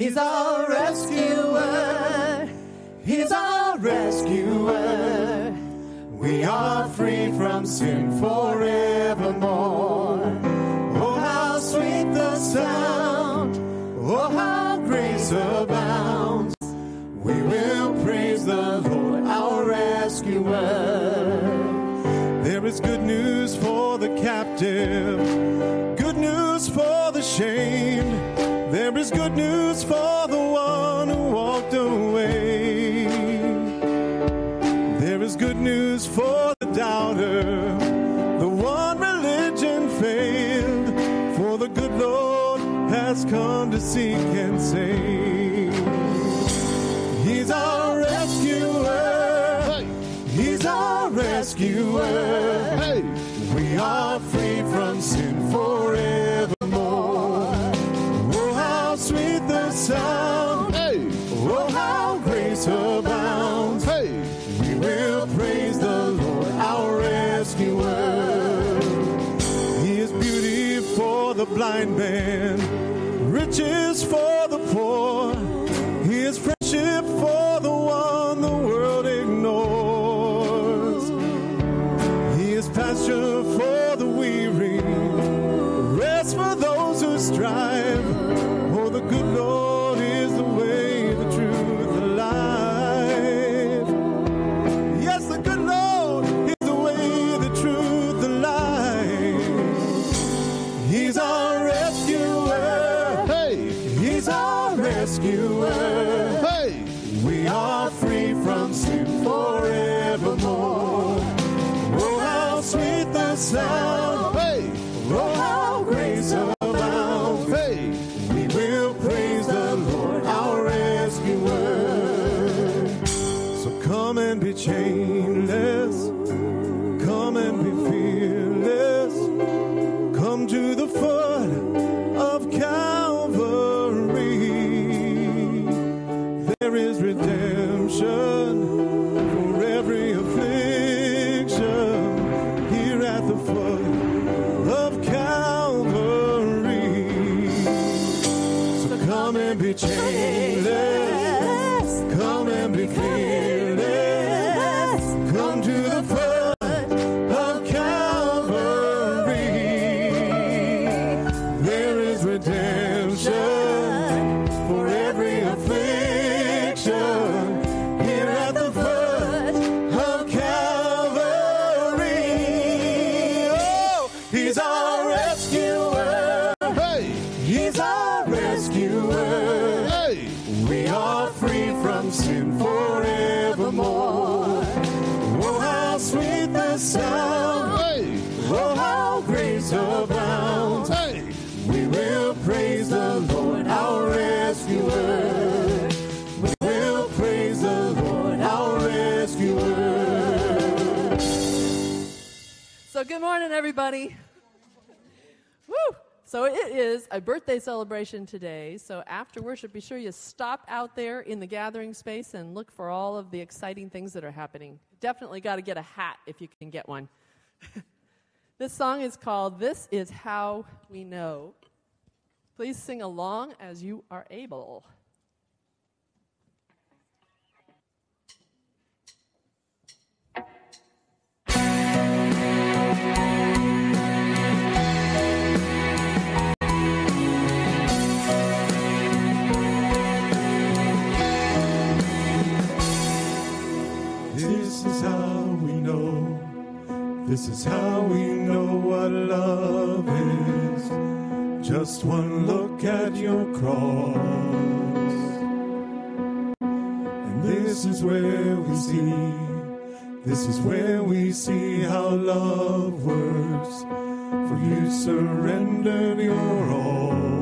He's our rescuer. He's our rescuer. We are free from sin forevermore. Oh, how sweet the sound. Oh, how grace abounds. We will praise the Lord, our rescuer. There is good news for the captive is a birthday celebration today, so after worship, be sure you stop out there in the gathering space and look for all of the exciting things that are happening. Definitely got to get a hat if you can get one. this song is called This Is How We Know. Please sing along as you are able. This is how we know what love is. Just one look at your cross. And this is where we see, this is where we see how love works. For you surrendered your all.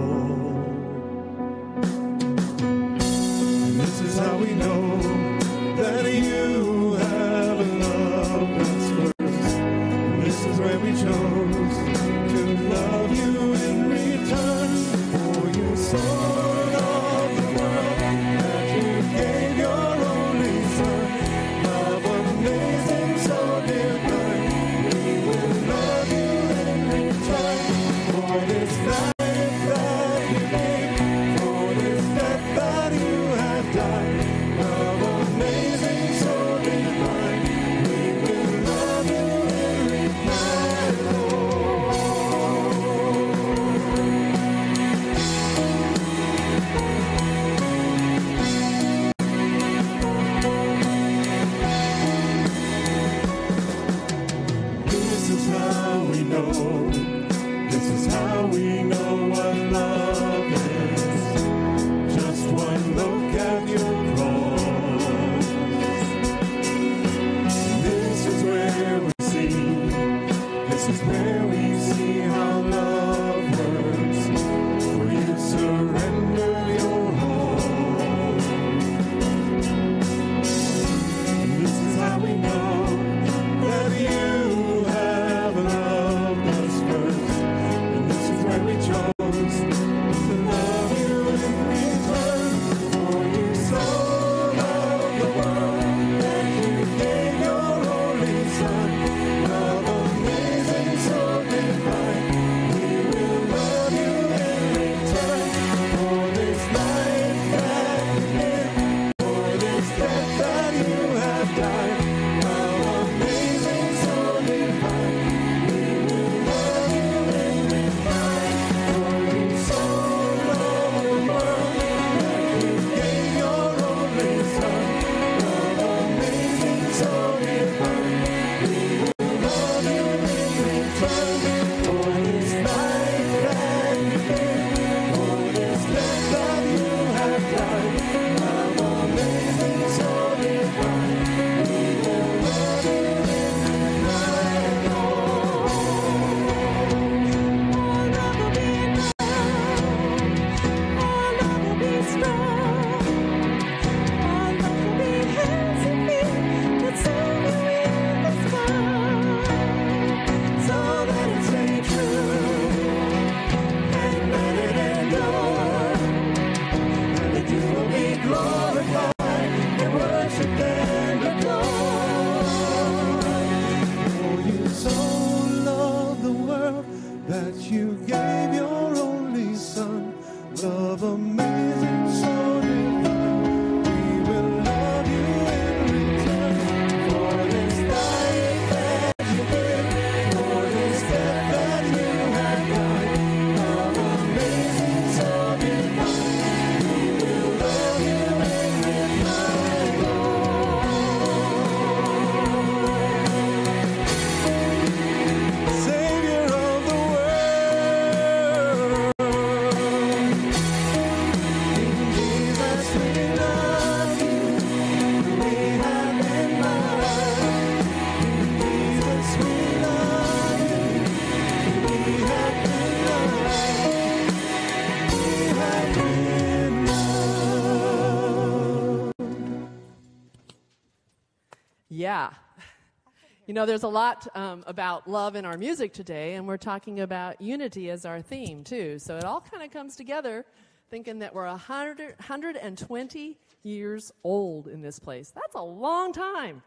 You know, there's a lot um, about love in our music today, and we're talking about unity as our theme, too. So it all kind of comes together thinking that we're 100, 120 years old in this place. That's a long time.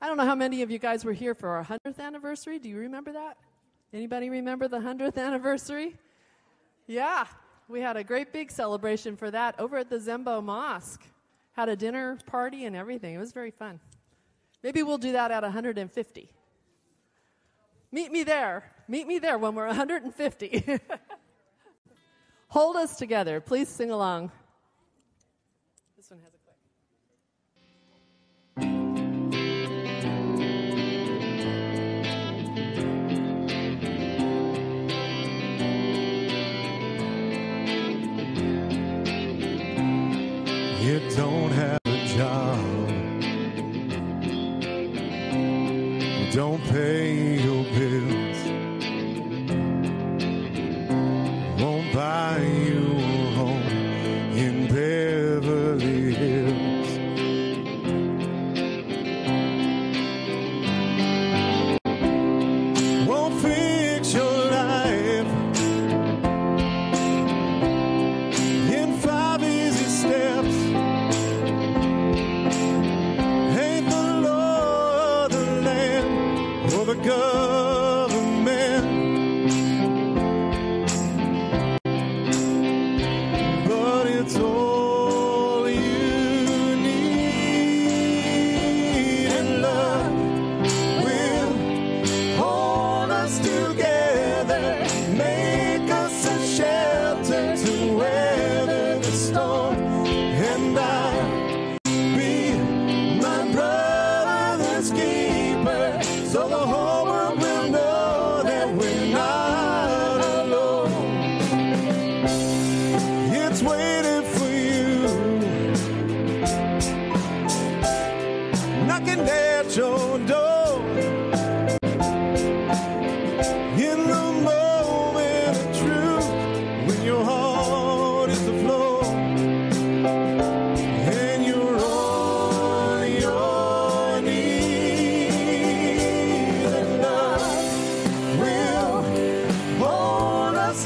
I don't know how many of you guys were here for our 100th anniversary. Do you remember that? Anybody remember the 100th anniversary? Yeah, we had a great big celebration for that over at the Zembo Mosque. Had a dinner party and everything. It was very fun. Maybe we'll do that at 150. Meet me there. Meet me there when we're 150. Hold us together. Please sing along.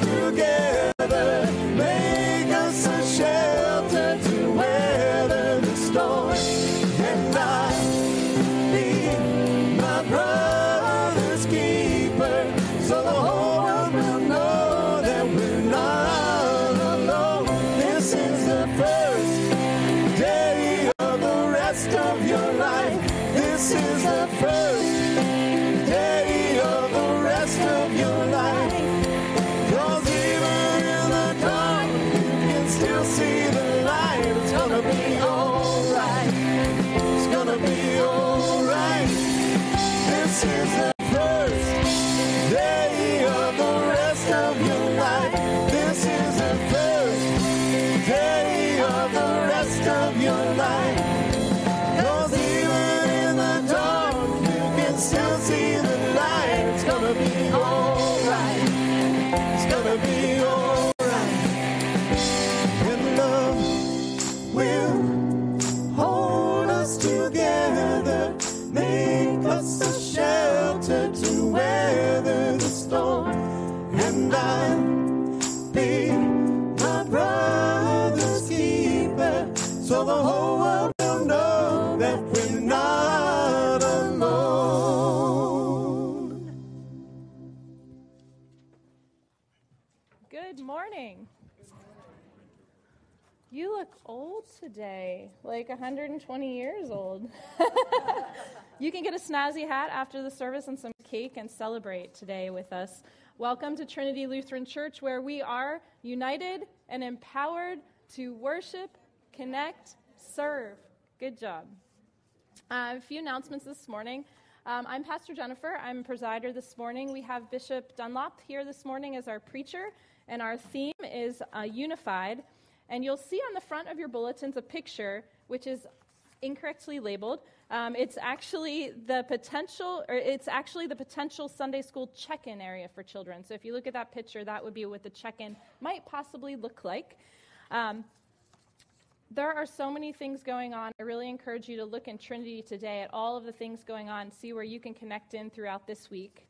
together. Today, like 120 years old. you can get a snazzy hat after the service and some cake and celebrate today with us. Welcome to Trinity Lutheran Church, where we are united and empowered to worship, connect, serve. Good job. Uh, a few announcements this morning. Um, I'm Pastor Jennifer. I'm presider this morning. We have Bishop Dunlop here this morning as our preacher, and our theme is uh, unified. And you'll see on the front of your bulletins a picture which is incorrectly labeled. Um, it's actually the potential, or it's actually the potential Sunday school check-in area for children. So if you look at that picture, that would be what the check-in might possibly look like. Um, there are so many things going on. I really encourage you to look in Trinity today at all of the things going on, see where you can connect in throughout this week.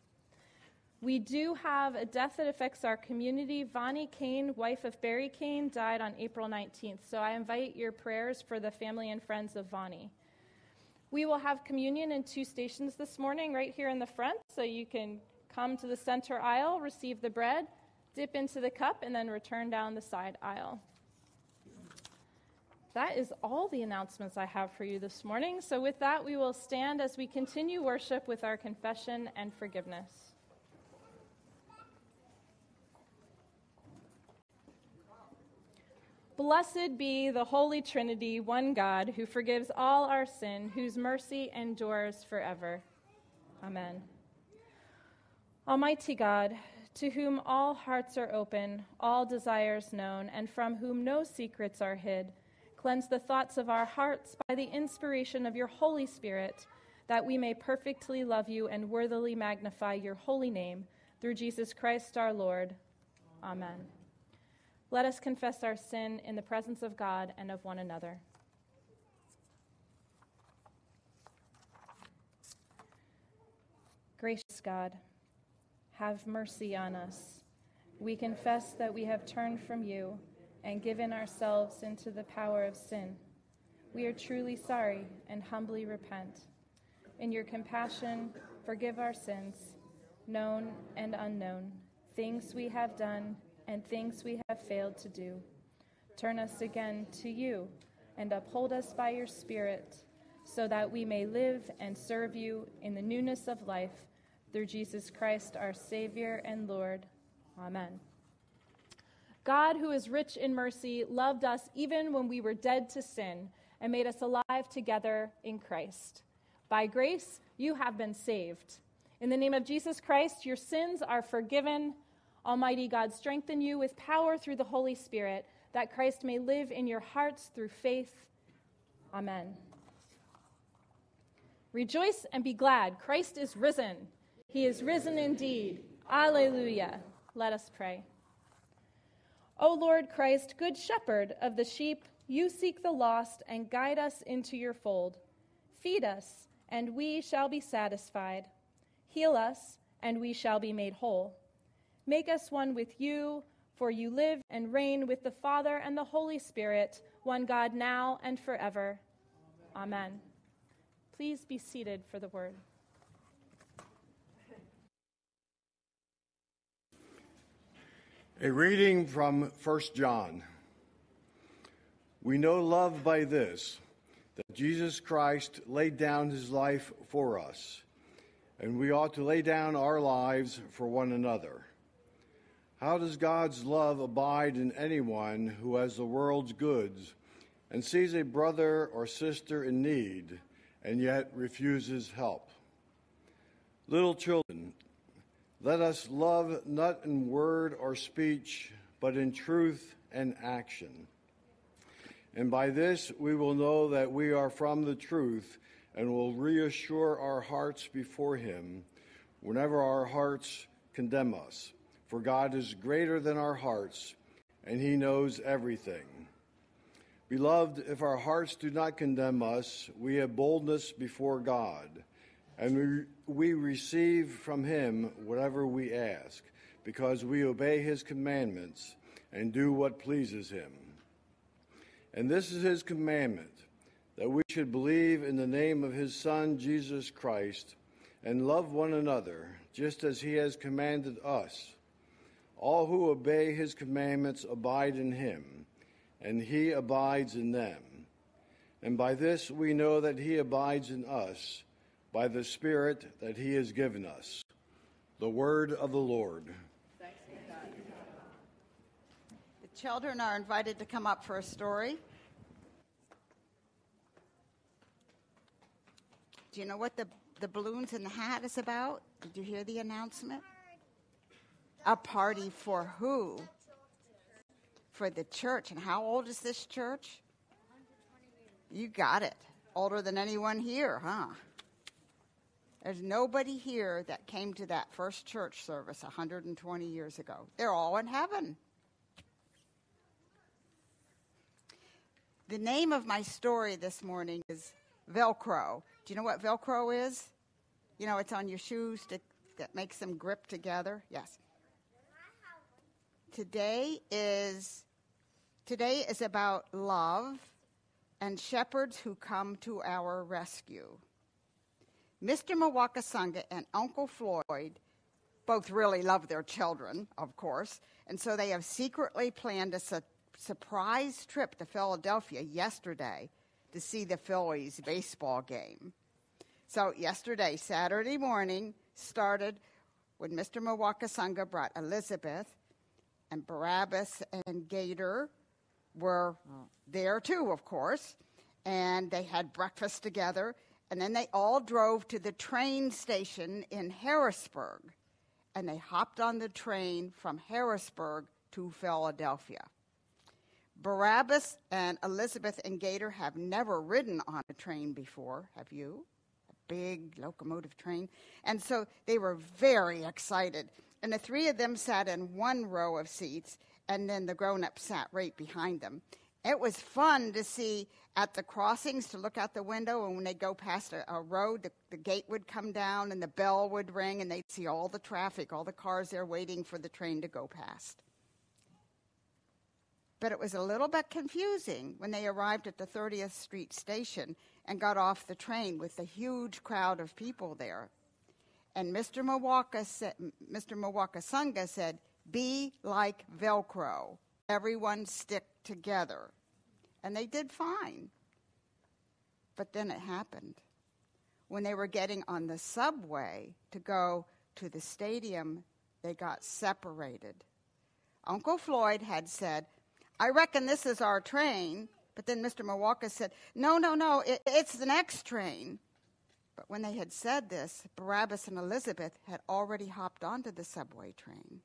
We do have a death that affects our community. Vonnie Kane, wife of Barry Kane, died on April 19th. So I invite your prayers for the family and friends of Vonnie. We will have communion in two stations this morning, right here in the front. So you can come to the center aisle, receive the bread, dip into the cup, and then return down the side aisle. That is all the announcements I have for you this morning. So, with that, we will stand as we continue worship with our confession and forgiveness. Blessed be the Holy Trinity, one God, who forgives all our sin, whose mercy endures forever. Amen. Almighty God, to whom all hearts are open, all desires known, and from whom no secrets are hid, cleanse the thoughts of our hearts by the inspiration of your Holy Spirit, that we may perfectly love you and worthily magnify your holy name, through Jesus Christ our Lord. Amen. Let us confess our sin in the presence of God and of one another. Gracious God, have mercy on us. We confess that we have turned from you and given ourselves into the power of sin. We are truly sorry and humbly repent. In your compassion, forgive our sins, known and unknown, things we have done and things we have failed to do. Turn us again to you and uphold us by your Spirit, so that we may live and serve you in the newness of life through Jesus Christ, our Savior and Lord. Amen. God, who is rich in mercy, loved us even when we were dead to sin and made us alive together in Christ. By grace, you have been saved. In the name of Jesus Christ, your sins are forgiven Almighty God, strengthen you with power through the Holy Spirit, that Christ may live in your hearts through faith. Amen. Rejoice and be glad. Christ is risen. He is risen indeed. Alleluia. Let us pray. O Lord Christ, good shepherd of the sheep, you seek the lost and guide us into your fold. Feed us, and we shall be satisfied. Heal us, and we shall be made whole. Make us one with you, for you live and reign with the Father and the Holy Spirit, one God now and forever. Amen. Please be seated for the word. A reading from 1 John. We know love by this, that Jesus Christ laid down his life for us, and we ought to lay down our lives for one another. How does God's love abide in anyone who has the world's goods and sees a brother or sister in need and yet refuses help? Little children, let us love not in word or speech, but in truth and action. And by this we will know that we are from the truth and will reassure our hearts before Him whenever our hearts condemn us. For God is greater than our hearts, and He knows everything. Beloved, if our hearts do not condemn us, we have boldness before God, and we, we receive from Him whatever we ask, because we obey His commandments and do what pleases Him. And this is His commandment that we should believe in the name of His Son, Jesus Christ, and love one another, just as He has commanded us. All who obey his commandments abide in him, and he abides in them. And by this we know that he abides in us, by the Spirit that he has given us. The word of the Lord. The children are invited to come up for a story. Do you know what the, the balloons and the hat is about? Did you hear the announcement? A party for who? For the church. And how old is this church? You got it. Older than anyone here, huh? There's nobody here that came to that first church service 120 years ago. They're all in heaven. The name of my story this morning is Velcro. Do you know what Velcro is? You know, it's on your shoes to, that makes them grip together. Yes. Today is today is about love and shepherds who come to our rescue. Mr. Mwakasanga and Uncle Floyd both really love their children, of course, and so they have secretly planned a su- surprise trip to Philadelphia yesterday to see the Phillies baseball game. So, yesterday, Saturday morning, started when Mr. Mwakasanga brought Elizabeth and Barabbas and Gator were there too, of course, and they had breakfast together, and then they all drove to the train station in Harrisburg, and they hopped on the train from Harrisburg to Philadelphia. Barabbas and Elizabeth and Gator have never ridden on a train before, have you? A big locomotive train. And so they were very excited. And the three of them sat in one row of seats, and then the grown ups sat right behind them. It was fun to see at the crossings to look out the window, and when they go past a, a road, the, the, gate would come down and the bell would ring, and they'd see all the traffic, all the cars there waiting for the train to go past. But it was a little bit confusing when they arrived at the 30th Street station and got off the train with the huge crowd of people there. And Mr. Mwaka sa- Mr. Said, be like Velcro. Everyone stick together. And they did fine. But then it happened. When they were getting on the subway to go to the stadium, they got separated. Uncle Floyd had said, I reckon this is our train. But then Mr. Mwaka said, No, no, no, it, it's the next train. But when they had said this, Barabbas and Elizabeth had already hopped onto the subway train.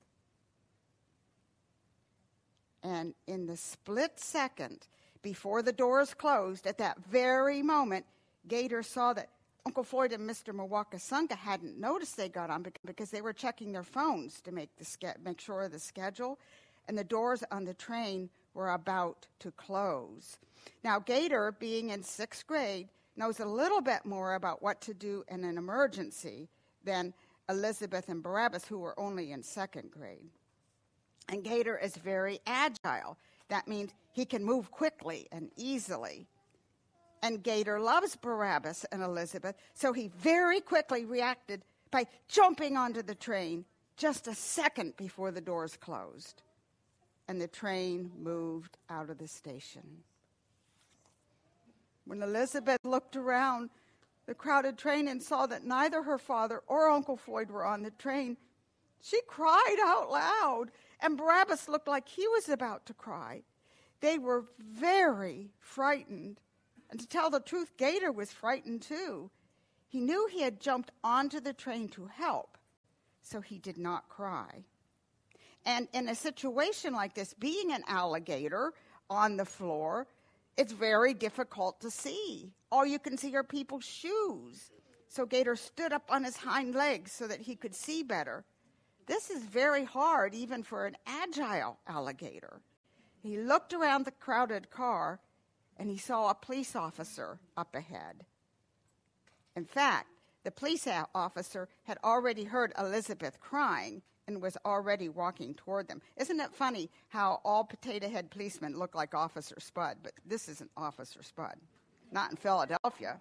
And in the split second before the doors closed, at that very moment, Gator saw that Uncle Floyd and Mr. Mwakasanga hadn't noticed they got on because they were checking their phones to make, the make sure of the schedule, and the doors on the train were about to close. Now, Gator, being in sixth grade, knows a little bit more about what to do in an emergency than Elizabeth and Barabbas, who were only in second grade. And Gator is very agile. That means he can move quickly and easily. And Gator loves Barabbas and Elizabeth, so he very quickly reacted by jumping onto the train just a second before the doors closed. And the train moved out of the station. When Elizabeth looked around the crowded train and saw that neither her father or Uncle Floyd were on the train, she cried out loud and Barabbas looked like he was about to cry. They were very frightened. And to tell the truth, Gator was frightened too. He knew he had jumped onto the train to help, so he did not cry. And in a situation like this, being an alligator on the floor, it's very difficult to see. All you can see are people's shoes. So Gator stood up on his hind legs so that he could see better. This is very hard, even for an agile alligator. He looked around the crowded car and he saw a police officer up ahead. In fact, the police officer had already heard Elizabeth crying and was already walking toward them. Isn't it funny how all potato head policemen look like Officer Spud, but this isn't Officer Spud, not in Philadelphia.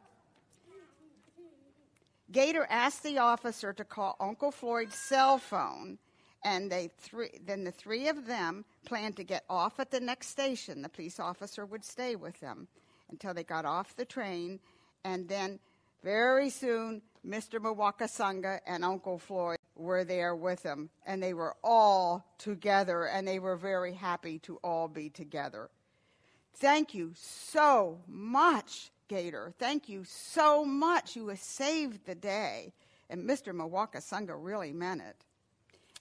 Gator asked the officer to call Uncle Floyd's cell phone, And they three, then the three of them planned to get off at the next station. The police officer would stay with them until they got off the train. And then very soon, Mr. Mwakasanga and Uncle Floyd were there with them. And they were all together, and they were very happy to all be together. Thank you so much, Gator. Thank you so much. You have saved the day. And Mr. Mawaka Mwakasanga really meant it.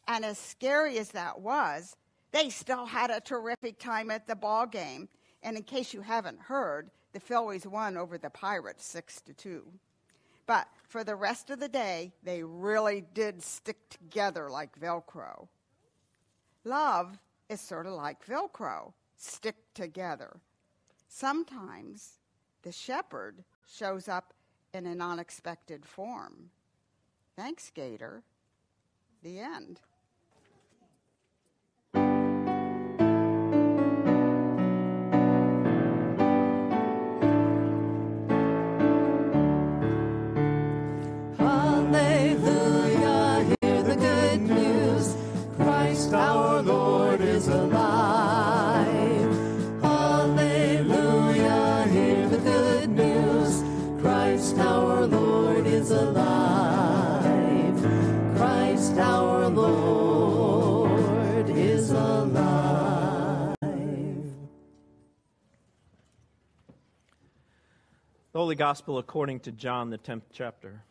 And as scary as that was, they still had a terrific time at the ball game. And in case you haven't heard, the Phillies won over the Pirates 6 to 2. But for the rest of the day, they really did stick together like Velcro. Love is sort of like Velcro, stick together. Sometimes the shepherd shows up in an unexpected form. Thanks, Gator. The end. Christ our Lord is alive. Christ our Lord is alive. The Holy Gospel according to John, the 10th chapter.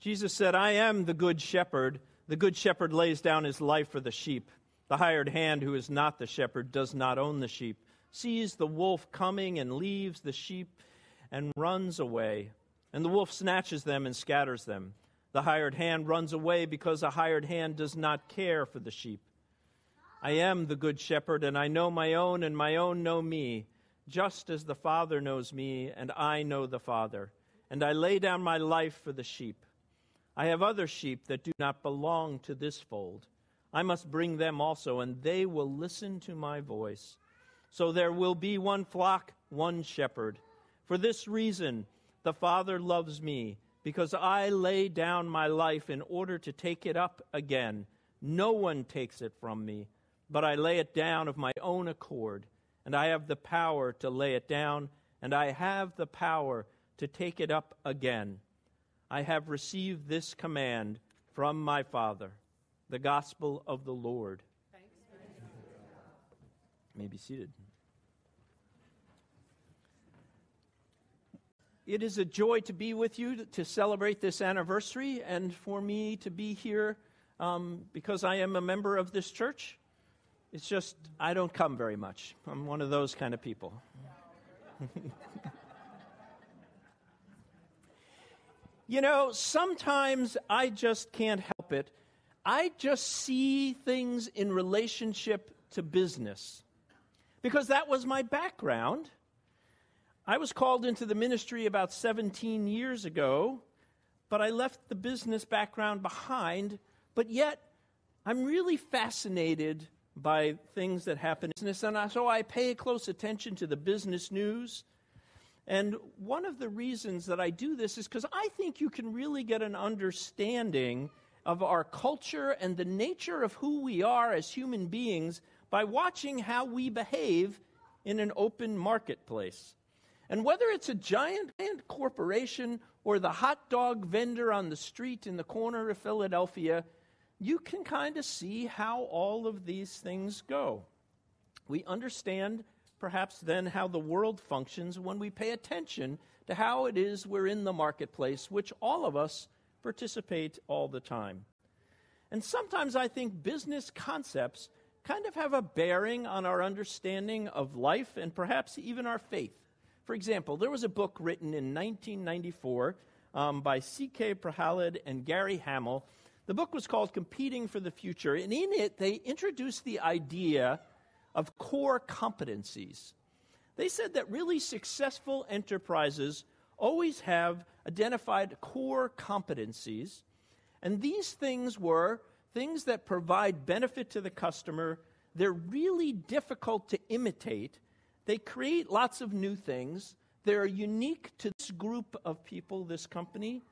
Jesus said, I am the good shepherd. The good shepherd lays down his life for the sheep. The hired hand, who is not the shepherd, does not own the sheep, sees the wolf coming and leaves the sheep and runs away. And the wolf snatches them and scatters them. The hired hand runs away because a hired hand does not care for the sheep. I am the good shepherd, and I know my own, and my own know me, just as the Father knows me, and I know the Father. And I lay down my life for the sheep. I have other sheep that do not belong to this fold. I must bring them also, and they will listen to my voice. So there will be one flock, one shepherd. For this reason, the Father loves me, because I lay down my life in order to take it up again. No one takes it from me, but I lay it down of my own accord. And I have the power to lay it down, and I have the power to take it up again. I have received this command from my Father, the gospel of the Lord. You may be seated. It is a joy to be with you to celebrate this anniversary and for me to be here um, because I am a member of this church. It's just, I don't come very much. I'm one of those kind of people. You know, sometimes I just can't help it. I just see things in relationship to business because that was my background. I was called into the ministry about 17 years ago, but I left the business background behind. But yet, I'm really fascinated by things that happen in business, and so I pay close attention to the business news. And one of the reasons that I do this is because I think you can really get an understanding of our culture and the nature of who we are as human beings by watching how we behave in an open marketplace. And whether it's a giant corporation or the hot dog vendor on the street in the corner of Philadelphia, you can kind of see how all of these things go. We understand perhaps then how the world functions when we pay attention to how it is we're in the marketplace, which all of us participate all the time. And sometimes I think business concepts kind of have a bearing on our understanding of life and perhaps even our faith. For example, there was a book written in 1994 um, by C.K. Prahalad and Gary Hamel. The book was called Competing for the Future, and in it they introduced the idea of core competencies. They said that really successful enterprises always have identified core competencies, and these things were things that provide benefit to the customer. They're really difficult to imitate. They create lots of new things. They're unique to this group of people, this company,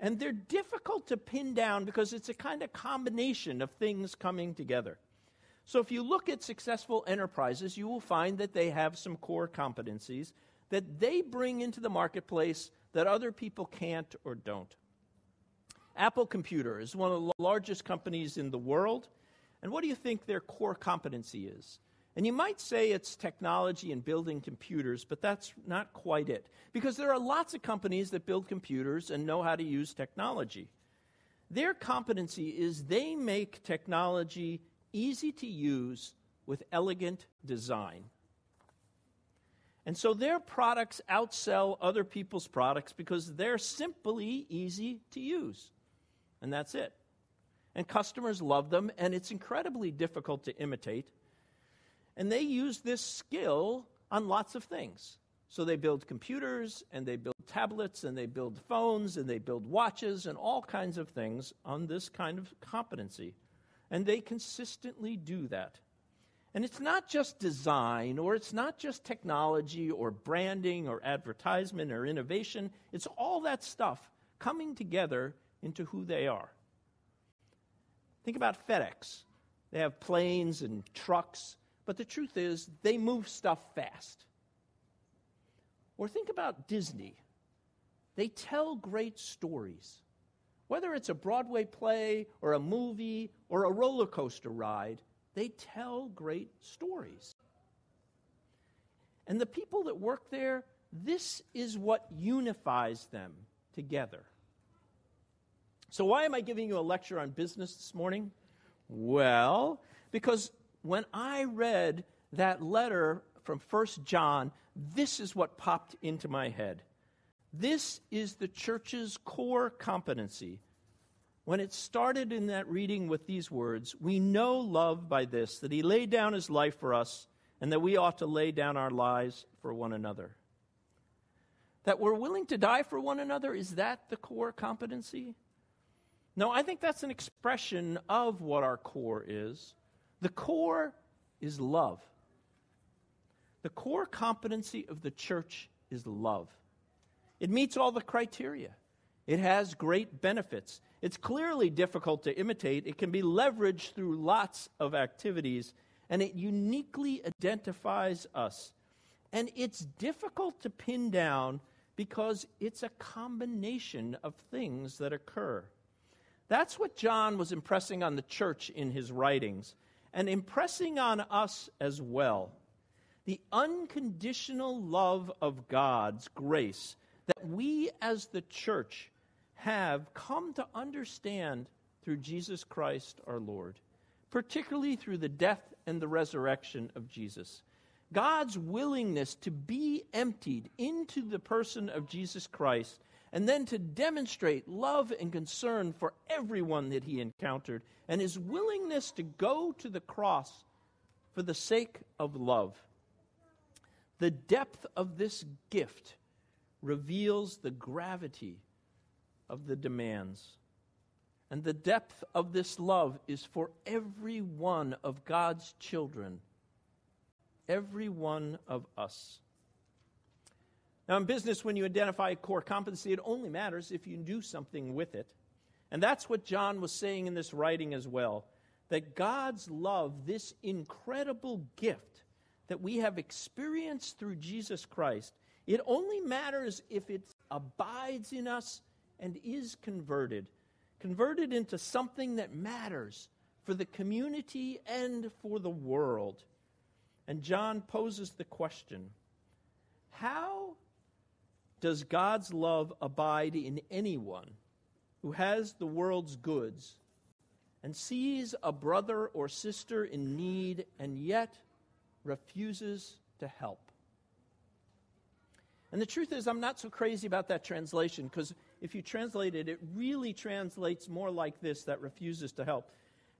And they're difficult to pin down because it's a kind of combination of things coming together. So if you look at successful enterprises, you will find that they have some core competencies that they bring into the marketplace that other people can't or don't. Apple Computer is one of the largest companies in the world. And what do you think their core competency is? And you might say it's technology and building computers, but that's not quite it. Because there are lots of companies that build computers and know how to use technology. Their competency is they make technology easy to use with elegant design. And so their products outsell other people's products because they're simply easy to use. And that's it. And customers love them, and it's incredibly difficult to imitate. And they use this skill on lots of things. So they build computers, and they build tablets, and they build phones, and they build watches, and all kinds of things on this kind of competency. And they consistently do that. And it's not just design, or it's not just technology, or branding, or advertisement, or innovation. It's all that stuff coming together into who they are. Think about FedEx. They have planes and trucks, but the truth is, they move stuff fast. Or think about Disney. They tell great stories. Whether it's a Broadway play, or a movie, or a roller coaster ride, they tell great stories. And the people that work there, this is what unifies them together. So, why am I giving you a lecture on business this morning? Well, because when I read that letter from First John, this is what popped into my head. This is the church's core competency when it started in that reading with these words, we know love by this, that he laid down his life for us, and that we ought to lay down our lives for one another. That we're willing to die for one another, is that the core competency? No, I think that's an expression of what our core is. The core is love. The core competency of the church is love. It meets all the criteria. It has great benefits. It's clearly difficult to imitate. It can be leveraged through lots of activities, and it uniquely identifies us. And it's difficult to pin down because it's a combination of things that occur. That's what John was impressing on the church in his writings, and impressing on us as well. The unconditional love of God's grace that we as the church have come to understand through Jesus Christ our Lord, particularly through the death and the resurrection of Jesus. God's willingness to be emptied into the person of Jesus Christ and then to demonstrate love and concern for everyone that he encountered, and his willingness to go to the cross for the sake of love. The depth of this gift reveals the gravity of the demands. And the depth of this love is for every one of God's children, every one of us. Now, in business, when you identify a core competency, it only matters if you do something with it. And that's what John was saying in this writing as well that God's love, this incredible gift that we have experienced through Jesus Christ, it only matters if it abides in us and is converted, converted into something that matters for the community and for the world. And John poses the question How does God's love abide in anyone who has the world's goods and sees a brother or sister in need and yet refuses to help? And the truth is, I'm not so crazy about that translation because if you translate it, it really translates more like this that refuses to help.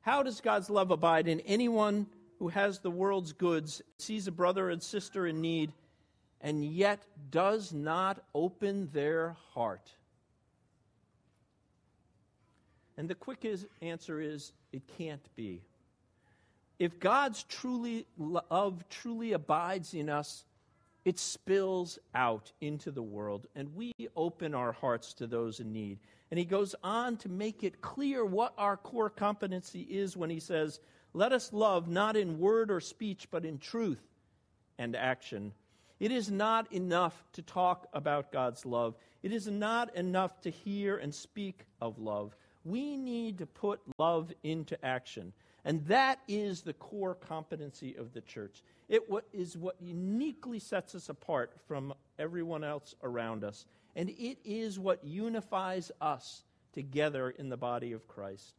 How does God's love abide in anyone who has the world's goods, sees a brother and sister in need, and yet does not open their heart? And the quick answer is it can't be. If God's truly love truly abides in us, it spills out into the world, and we open our hearts to those in need. And he goes on to make it clear what our core competency is when he says, Let us love not in word or speech, but in truth and action. It is not enough to talk about God's love. It is not enough to hear and speak of love. We need to put love into action. And that is the core competency of the church. It is what uniquely sets us apart from everyone else around us. And it is what unifies us together in the body of Christ.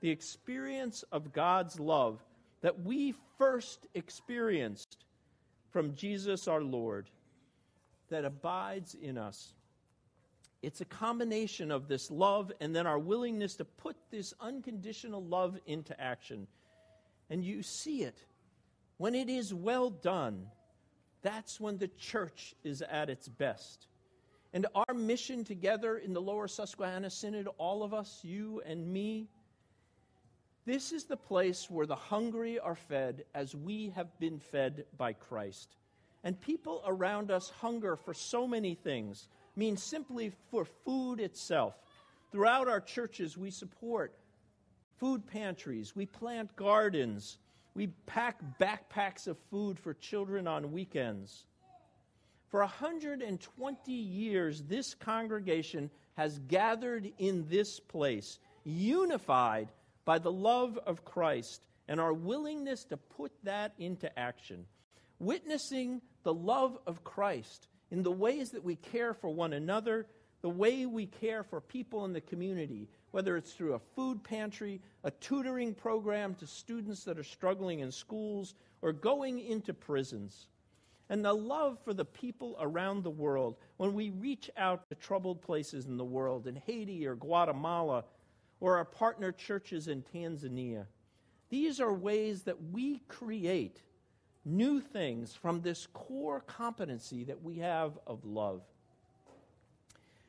The experience of God's love that we first experienced from Jesus our Lord that abides in us. It's a combination of this love and then our willingness to put this unconditional love into action. And you see it. When it is well done, that's when the church is at its best. And our mission together in the Lower Susquehanna Synod, all of us, you and me, this is the place where the hungry are fed as we have been fed by Christ. And people around us hunger for so many things, I mean simply for food itself. Throughout our churches, we support food pantries, we plant gardens, we pack backpacks of food for children on weekends. For 120 years, this congregation has gathered in this place, unified by the love of Christ and our willingness to put that into action, witnessing the love of Christ in the ways that we care for one another, the way we care for people in the community, whether it's through a food pantry, a tutoring program to students that are struggling in schools, or going into prisons. And the love for the people around the world when we reach out to troubled places in the world, in Haiti or Guatemala, or our partner churches in Tanzania. These are ways that we create new things from this core competency that we have of love.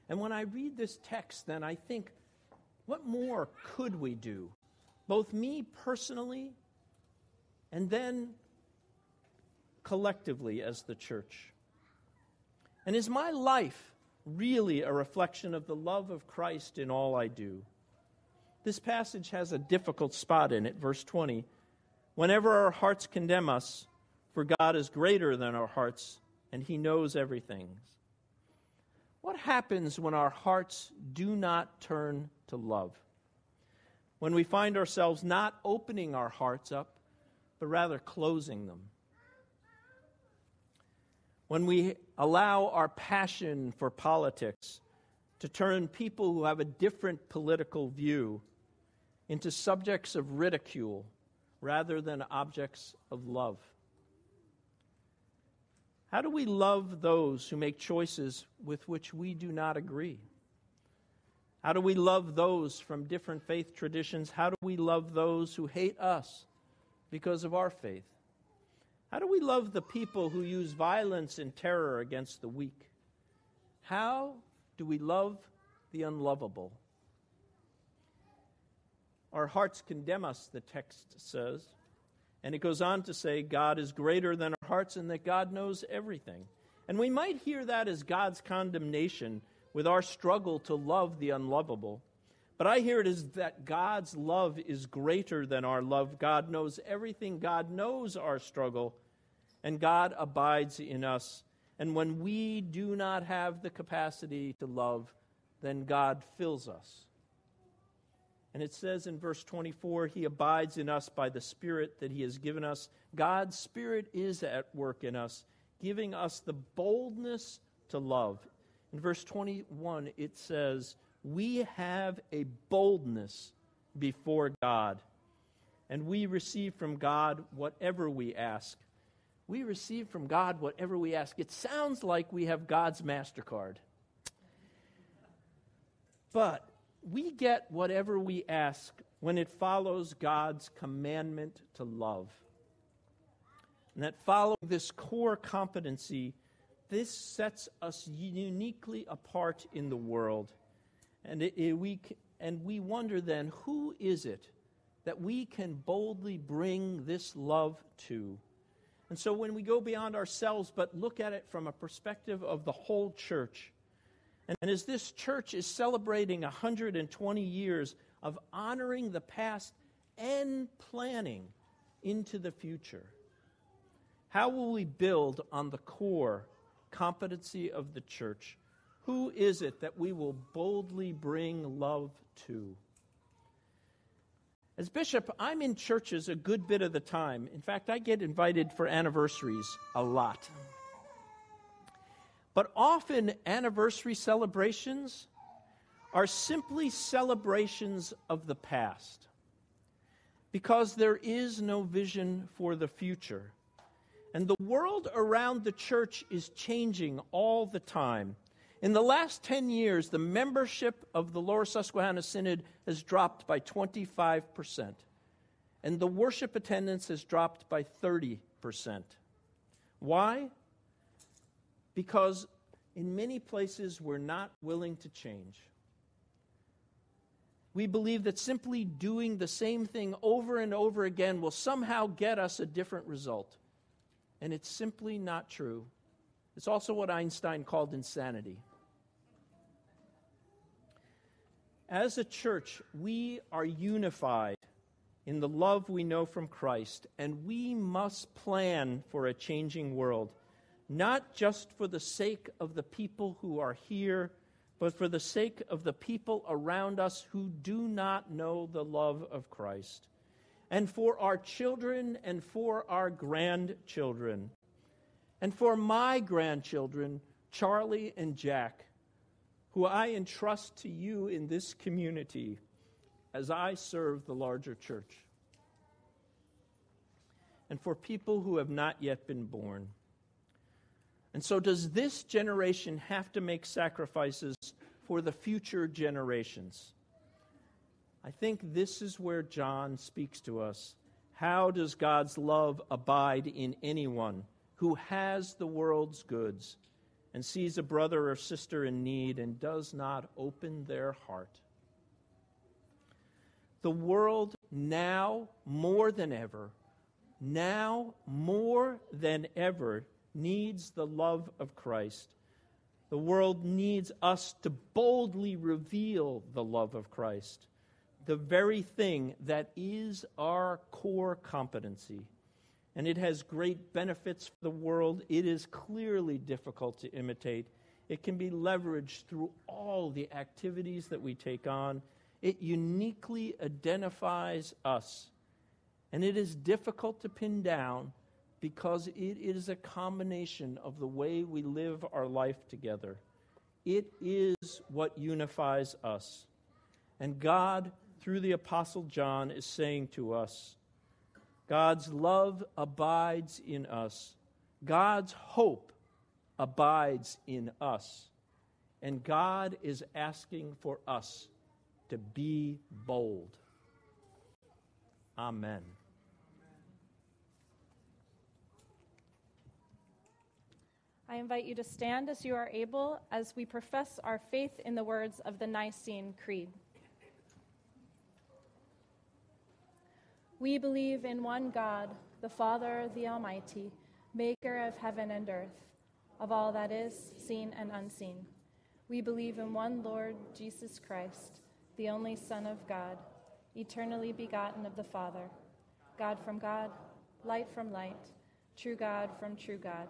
And when I read this text, then I think, what more could we do? Both me personally and then collectively as the church. And is my life really a reflection of the love of Christ in all I do? This passage has a difficult spot in it, verse 20. Whenever our hearts condemn us, for God is greater than our hearts, and He knows everything. What happens when our hearts do not turn to love? When we find ourselves not opening our hearts up, but rather closing them? When we allow our passion for politics to turn people who have a different political view into subjects of ridicule rather than objects of love? How do we love those who make choices with which we do not agree? How do we love those from different faith traditions? How do we love those who hate us because of our faith? How do we love the people who use violence and terror against the weak? How do we love the unlovable? Our hearts condemn us, the text says. And it goes on to say, God is greater than our hearts and that God knows everything. And we might hear that as God's condemnation with our struggle to love the unlovable. But I hear it as that God's love is greater than our love. God knows everything. God knows our struggle. And God abides in us. And when we do not have the capacity to love, then God fills us. And it says in verse 24, He abides in us by the Spirit that He has given us. God's Spirit is at work in us, giving us the boldness to love. In verse 21, it says, We have a boldness before God, and we receive from God whatever we ask. We receive from God whatever we ask. It sounds like we have God's MasterCard. But we get whatever we ask when it follows God's commandment to love. And that following this core competency, this sets us uniquely apart in the world. And, it, it, we, and we wonder then, who is it that we can boldly bring this love to? And so when we go beyond ourselves, but look at it from a perspective of the whole church, and, as this church is celebrating 120 years of honoring the past and planning into the future, how will we build on the core competency of the church? Who is it that we will boldly bring love to? As bishop, I'm in churches a good bit of the time. In fact, I get invited for anniversaries a lot. But often, anniversary celebrations are simply celebrations of the past because there is no vision for the future. And the world around the church is changing all the time. In the last 10 years, the membership of the Lower Susquehanna Synod has dropped by 25%, and the worship attendance has dropped by 30%. Why? Because in many places we're not willing to change. We believe that simply doing the same thing over and over again will somehow get us a different result. And it's simply not true. It's also what Einstein called insanity. As a church, we are unified in the love we know from Christ, and we must plan for a changing world, not just for the sake of the people who are here, but for the sake of the people around us who do not know the love of Christ, and for our children and for our grandchildren, and for my grandchildren, Charlie and Jack who I entrust to you in this community as I serve the larger church. And for people who have not yet been born. And so, does this generation have to make sacrifices for the future generations? I think this is where John speaks to us. How does God's love abide in anyone who has the world's goods? and sees a brother or sister in need and does not open their heart. The world now, more than ever, now more than ever, needs the love of Christ. The world needs us to boldly reveal the love of Christ, the very thing that is our core competency and it has great benefits for the world. It is clearly difficult to imitate. It can be leveraged through all the activities that we take on. It uniquely identifies us. And it is difficult to pin down because it is a combination of the way we live our life together. It is what unifies us. And God, through the Apostle John, is saying to us, God's love abides in us. God's hope abides in us. And God is asking for us to be bold. Amen. I invite you to stand as you are able as we profess our faith in the words of the Nicene Creed. We believe in one God, the Father, the Almighty, maker of heaven and earth, of all that is, seen and unseen. We believe in one Lord, Jesus Christ, the only Son of God, eternally begotten of the Father, God from God, light from light, true God from true God,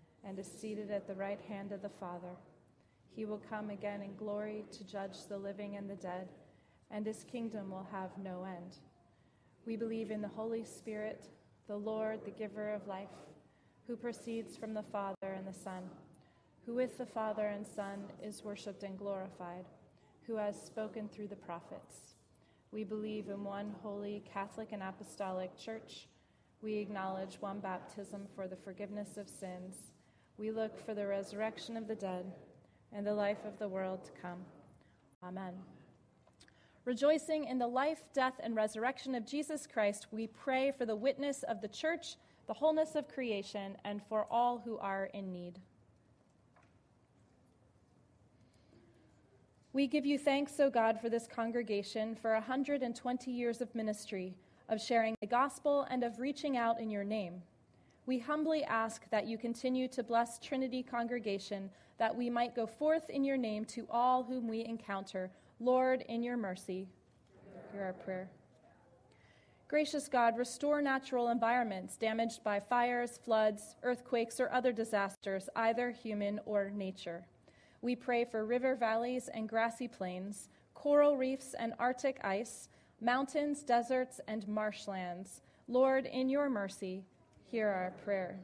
and is seated at the right hand of the Father. He will come again in glory to judge the living and the dead, and his kingdom will have no end. We believe in the Holy Spirit, the Lord, the giver of life, who proceeds from the Father and the Son, who with the Father and Son is worshiped and glorified, who has spoken through the prophets. We believe in one holy Catholic and Apostolic Church. We acknowledge one baptism for the forgiveness of sins. We look for the resurrection of the dead and the life of the world to come. Amen. Rejoicing in the life, death, and resurrection of Jesus Christ, we pray for the witness of the church, the wholeness of creation, and for all who are in need. We give you thanks, O God, for this congregation, for 120 years of ministry, of sharing the gospel, and of reaching out in your name. We humbly ask that you continue to bless Trinity Congregation, that we might go forth in your name to all whom we encounter. Lord, in your mercy, hear our prayer. Gracious God, restore natural environments damaged by fires, floods, earthquakes, or other disasters, either human or nature. We pray for river valleys and grassy plains, coral reefs and Arctic ice, mountains, deserts, and marshlands. Lord, in your mercy, hear our prayer.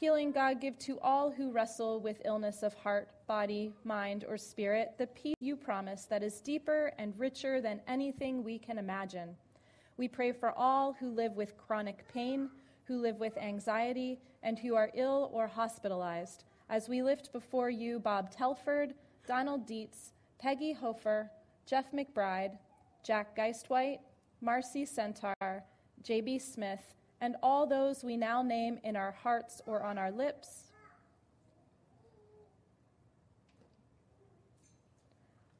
Healing, God, give to all who wrestle with illness of heart, body, mind, or spirit the peace you promise that is deeper and richer than anything we can imagine. We pray for all who live with chronic pain, who live with anxiety, and who are ill or hospitalized, as we lift before you Bob Telford, Donald Dietz, Peggy Hofer, Jeff McBride, Jack Geistwhite, Marcy Centaur, J.B. Smith, and all those we now name in our hearts or on our lips.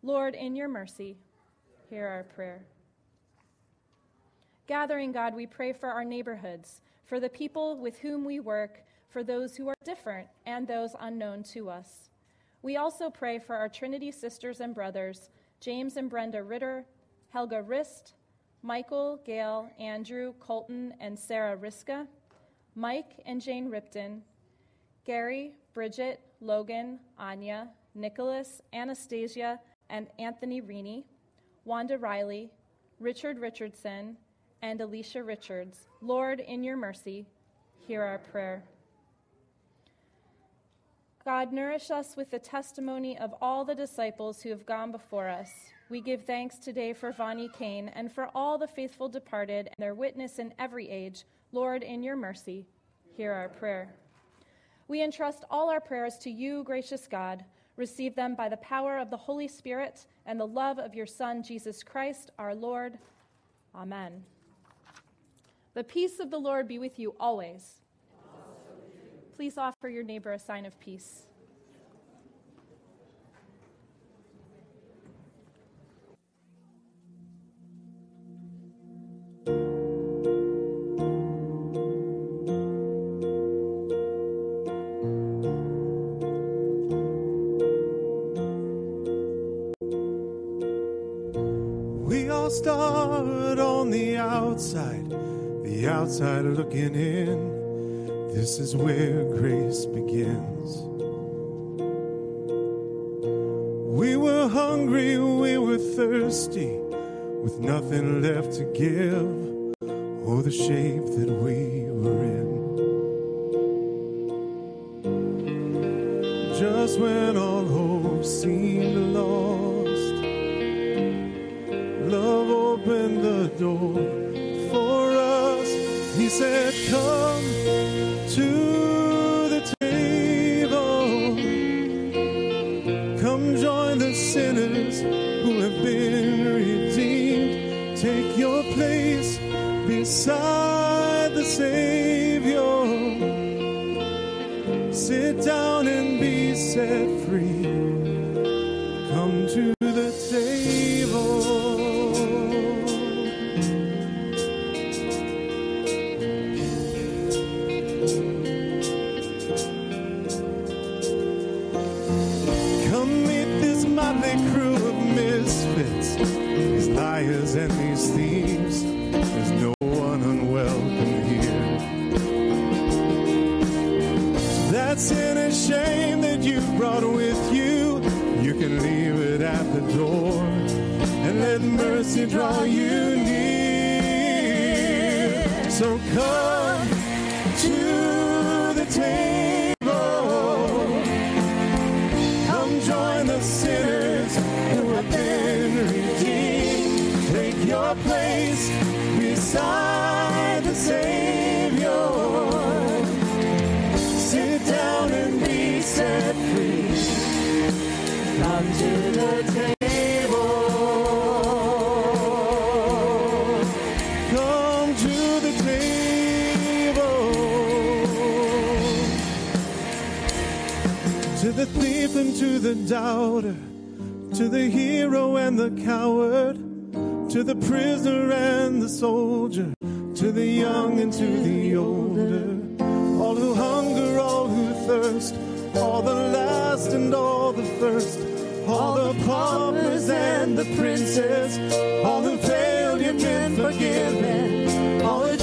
Lord, in your mercy, hear our prayer. Gathering, God, we pray for our neighborhoods, for the people with whom we work, for those who are different and those unknown to us. We also pray for our Trinity sisters and brothers, James and Brenda Ritter, Helga Rist, Michael, Gail, Andrew, Colton, and Sarah Riska, Mike and Jane Ripton, Gary, Bridget, Logan, Anya, Nicholas, Anastasia, and Anthony Rini, Wanda Riley, Richard Richardson, and Alicia Richards. Lord, in your mercy, hear our prayer. God, nourish us with the testimony of all the disciples who have gone before us. We give thanks today for Vonnie Kane and for all the faithful departed and their witness in every age. Lord, in your mercy, hear our prayer. We entrust all our prayers to you, gracious God. Receive them by the power of the Holy Spirit and the love of your Son, Jesus Christ, our Lord. Amen. The peace of the Lord be with you always. Please offer your neighbor a sign of peace. Outside looking in. This is where grace begins. We were hungry, we were thirsty, with nothing left to give, or the shape that we were in. Just when all hope seemed lost, love opened the door said, Come the doubter, to the hero and the coward, to the prisoner and the soldier, to the young and to the older, all who hunger, all who thirst, all the last and all the first, all the paupers and the princes, all who failed yet been forgiven, all who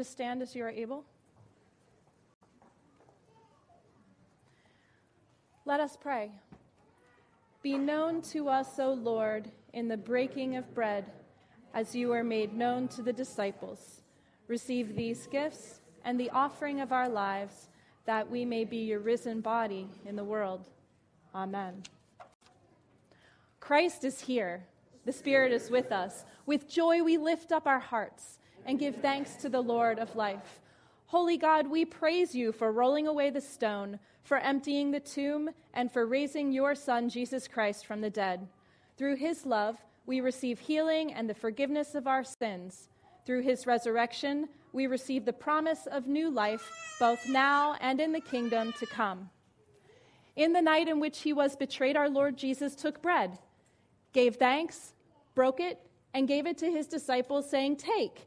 to stand as you are able. Let us pray. Be known to us, O Lord, in the breaking of bread, as you are made known to the disciples. Receive these gifts and the offering of our lives, that we may be your risen body in the world. Amen. Christ is here. The Spirit is with us. With joy, we lift up our hearts and give thanks to the Lord of life. Holy God, we praise you for rolling away the stone, for emptying the tomb, and for raising your Son, Jesus Christ, from the dead. Through his love, we receive healing and the forgiveness of our sins. Through his resurrection, we receive the promise of new life, both now and in the kingdom to come. In the night in which he was betrayed, our Lord Jesus took bread, gave thanks, broke it, and gave it to his disciples, saying, Take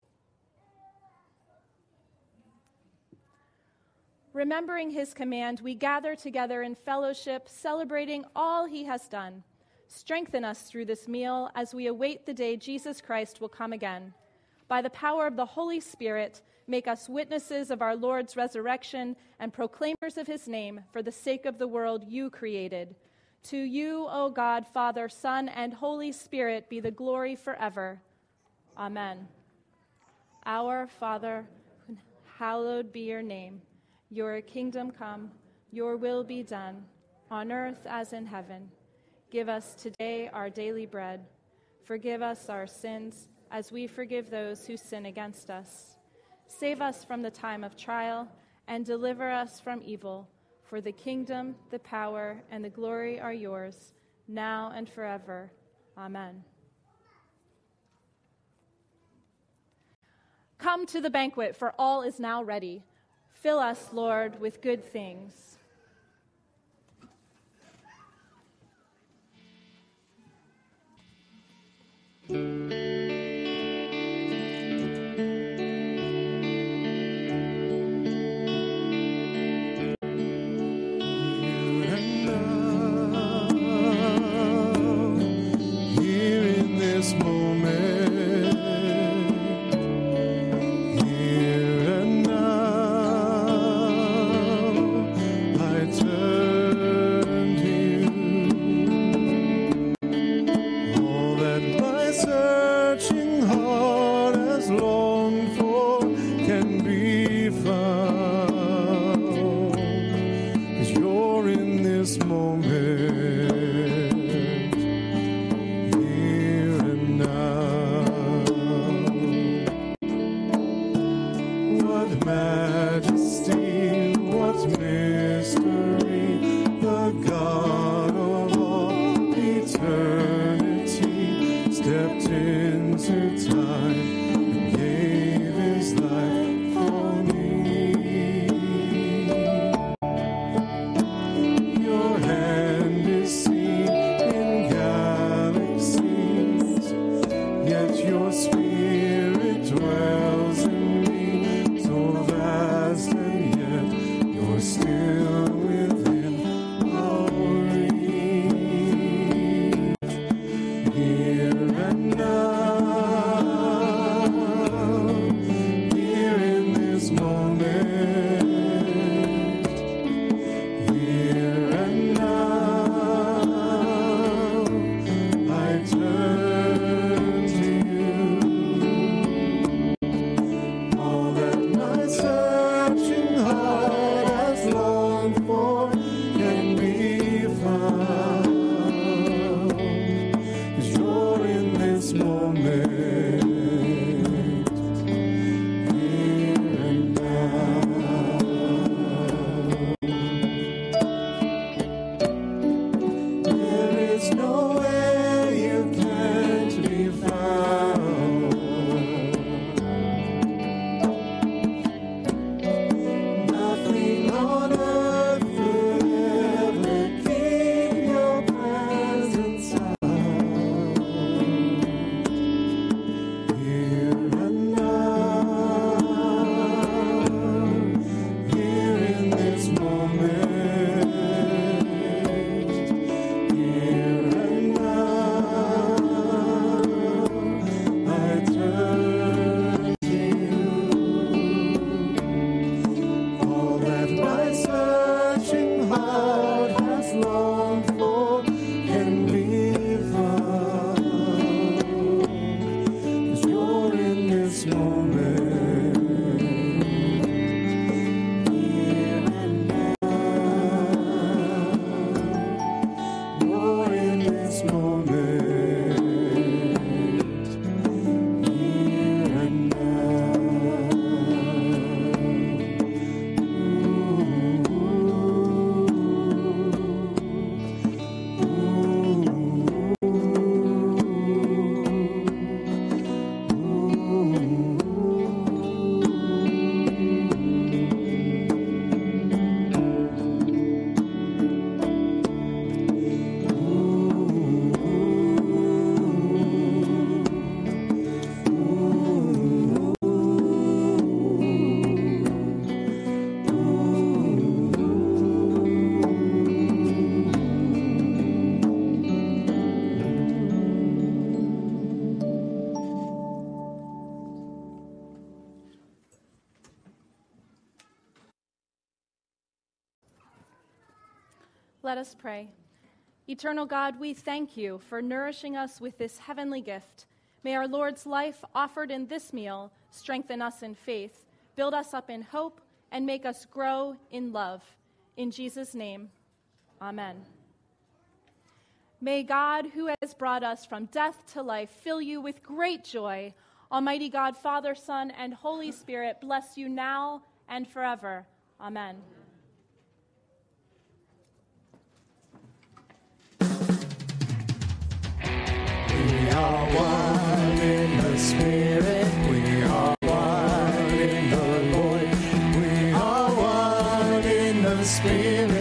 Remembering his command, we gather together in fellowship, celebrating all he has done. Strengthen us through this meal as we await the day Jesus Christ will come again. By the power of the Holy Spirit, make us witnesses of our Lord's resurrection and proclaimers of his name for the sake of the world you created. To you, O God, Father, Son, and Holy Spirit, be the glory forever. Amen. Our Father, hallowed be your name. Your kingdom come, your will be done, on earth as in heaven. Give us today our daily bread. Forgive us our sins as we forgive those who sin against us. Save us from the time of trial and deliver us from evil. For the kingdom, the power, and the glory are yours, now and forever. Amen. Come to the banquet, for all is now ready. Fill us, Lord, with good things. Let us pray. Eternal God, we thank you for nourishing us with this heavenly gift. May our Lord's life offered in this meal strengthen us in faith, build us up in hope, and make us grow in love. In Jesus' name, amen. May God, who has brought us from death to life, fill you with great joy. Almighty God, Father, Son, and Holy Spirit, bless you now and forever. Amen. Spirit.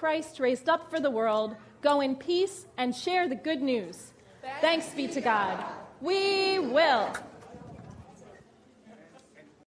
Christ raised up for the world. Go in peace and share the good news. Thanks be to God. We will.